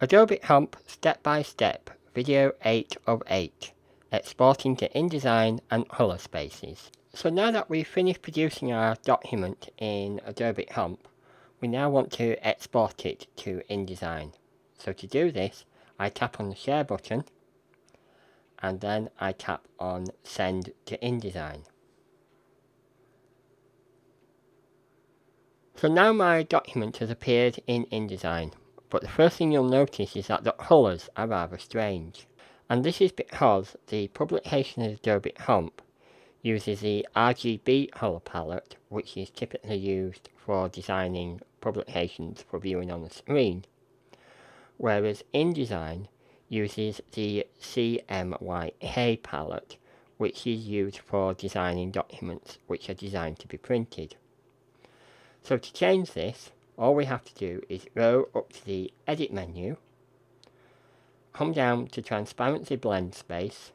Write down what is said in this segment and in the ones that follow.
Adobe Comp Step by Step Video 8 of 8 Exporting to InDesign and Color Spaces. So now that we've finished producing our document in Adobe Comp, we now want to export it to InDesign. So to do this, I tap on the Share button and then I tap on Send to InDesign. So now my document has appeared in InDesign but the first thing you'll notice is that the colours are rather strange. And this is because the publication of Adobe Comp uses the RGB colour palette, which is typically used for designing publications for viewing on the screen, whereas InDesign uses the CMYK palette, which is used for designing documents which are designed to be printed. So to change this, all we have to do is go up to the edit menu, come down to transparency blend space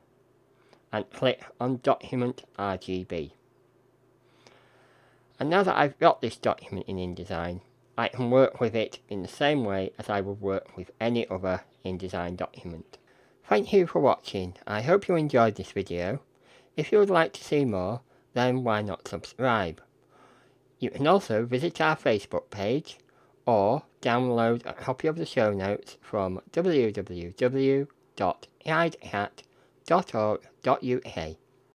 and click on document RGB. And now that I've got this document in InDesign, I can work with it in the same way as I would work with any other InDesign document. Thank you for watching. I hope you enjoyed this video. If you would like to see more, then why not subscribe? You can also visit our Facebook page or download a copy of the show notes from www.guidehat.org.uk.